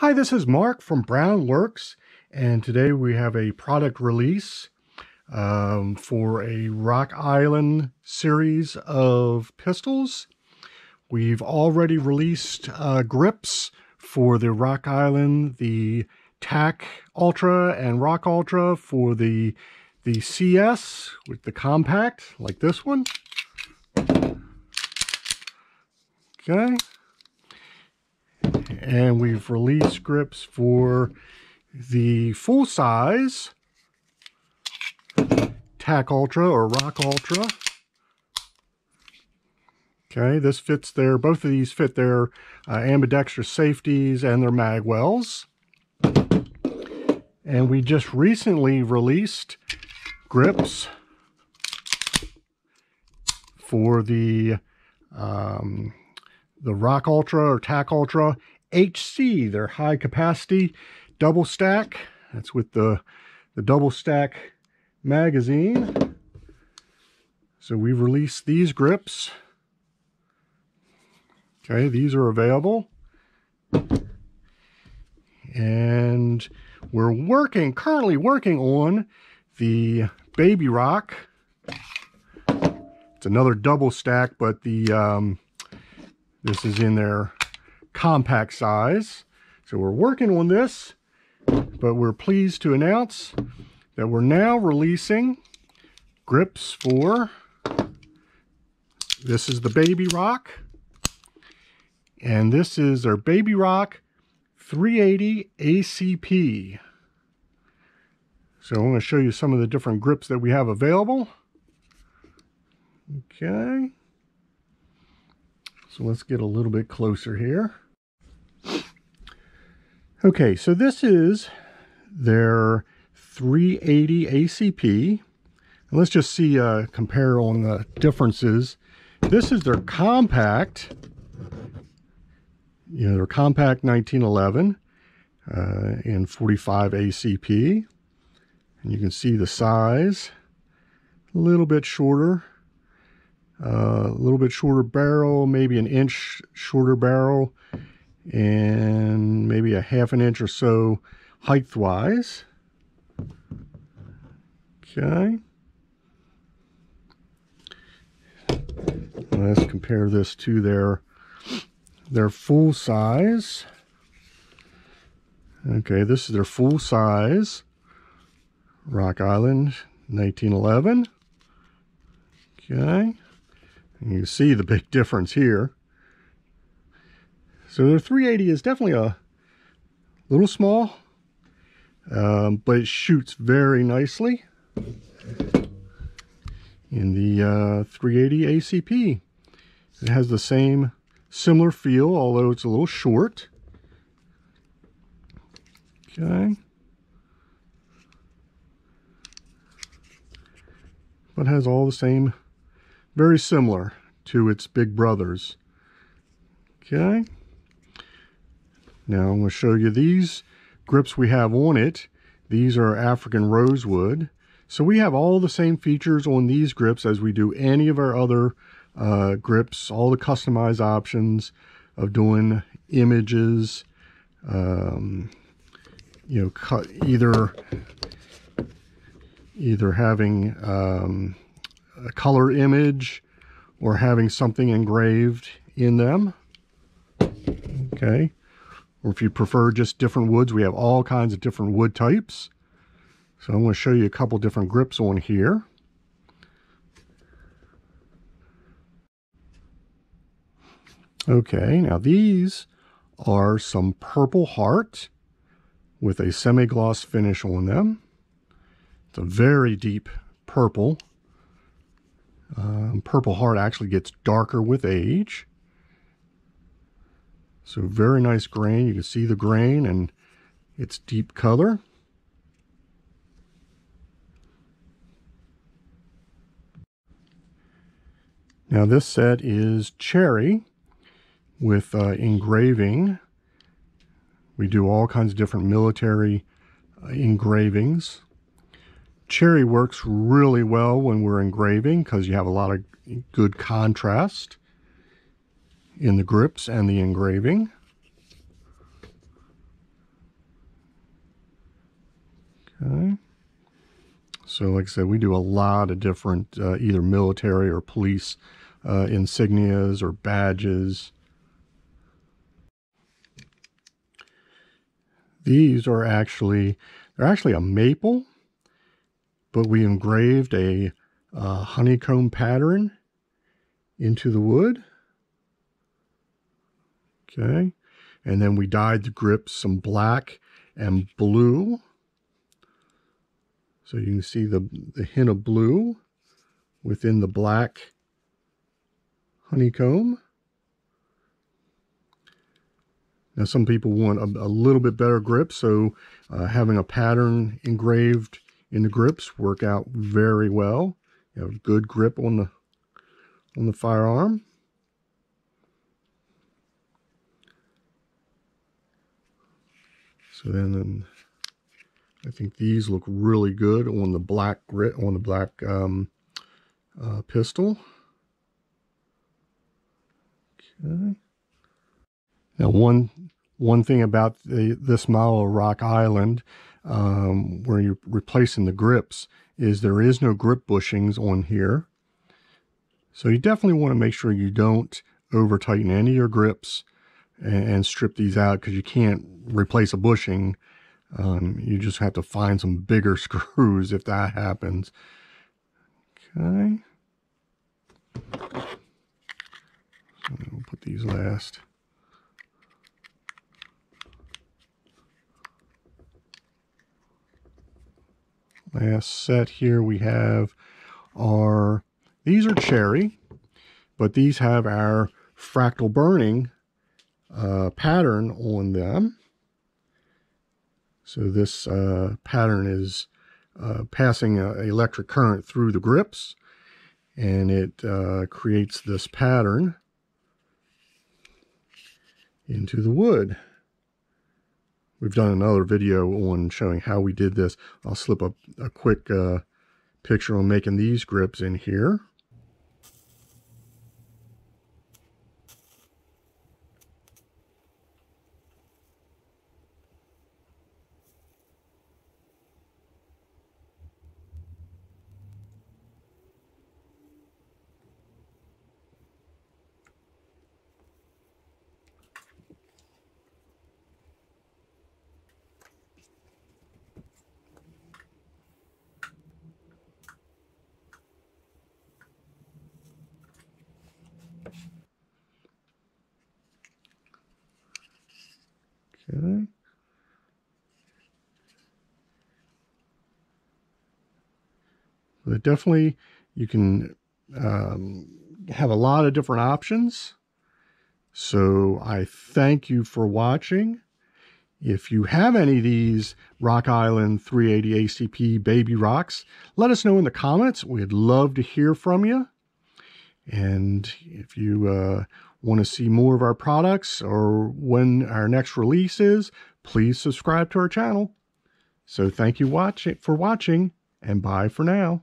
Hi, this is Mark from BrowneWorks, and today we have a product release um, for a Rock Island series of pistols. We've already released uh, grips for the Rock Island, the TAC Ultra and Rock Ultra for the, the CS with the compact, like this one. Okay and we've released grips for the full size TAC Ultra or Rock Ultra. Okay, this fits their, both of these fit their uh, ambidextrous safeties and their mag wells. And we just recently released grips for the um, the Rock Ultra or TAC Ultra HC, their high capacity double stack. That's with the, the double stack magazine. So we've released these grips. Okay, these are available. And we're working, currently working on the Baby Rock. It's another double stack, but the um, this is in their compact size. So we're working on this, but we're pleased to announce that we're now releasing grips for, this is the Baby Rock, and this is our Baby Rock 380 ACP. So I'm going to show you some of the different grips that we have available. Okay. So let's get a little bit closer here. Okay, so this is their 380 ACP. And let's just see, uh, compare on the differences. This is their compact, you know, their compact 1911 uh, in 45 ACP. And you can see the size, a little bit shorter uh, a little bit shorter barrel, maybe an inch shorter barrel, and maybe a half an inch or so height-wise. Okay. Let's compare this to their their full size. Okay, this is their full size Rock Island 1911. Okay. And you see the big difference here. So the 380 is definitely a little small, um, but it shoots very nicely. In the uh, 380 ACP, it has the same similar feel, although it's a little short. Okay. But has all the same very similar to its big brothers. Okay. Now I'm going to show you these grips we have on it. These are African rosewood. So we have all the same features on these grips as we do any of our other uh, grips, all the customized options of doing images, um, you know, cut either either having um, a color image or having something engraved in them. Okay. Or if you prefer just different woods, we have all kinds of different wood types. So I'm going to show you a couple different grips on here. Okay, now these are some purple heart with a semi-gloss finish on them. It's a very deep purple. Um, Purple Heart actually gets darker with age. So very nice grain. You can see the grain and its deep color. Now this set is cherry with uh, engraving. We do all kinds of different military uh, engravings. Cherry works really well when we're engraving because you have a lot of good contrast in the grips and the engraving. Okay. So like I said, we do a lot of different uh, either military or police uh, insignias or badges. These are actually, they're actually a maple, but we engraved a uh, honeycomb pattern into the wood. Okay. And then we dyed the grips some black and blue. So you can see the, the hint of blue within the black honeycomb. Now some people want a, a little bit better grip, so uh, having a pattern engraved in the grips work out very well. You have good grip on the on the firearm. So then, then I think these look really good on the black grit on the black um, uh, pistol. Okay. Now one one thing about the, this model of Rock Island, um, where you're replacing the grips, is there is no grip bushings on here. So you definitely want to make sure you don't over tighten any of your grips and, and strip these out because you can't replace a bushing. Um, you just have to find some bigger screws if that happens. Okay. So we'll put these last. Last set here we have our, these are cherry, but these have our fractal burning uh, pattern on them. So this uh, pattern is uh, passing an electric current through the grips and it uh, creates this pattern into the wood. We've done another video on showing how we did this. I'll slip a, a quick uh, picture on making these grips in here. But definitely, you can um, have a lot of different options. So I thank you for watching. If you have any of these Rock Island 380 ACP baby rocks, let us know in the comments. We'd love to hear from you. And if you uh, want to see more of our products or when our next release is, please subscribe to our channel. So thank you watch for watching and bye for now.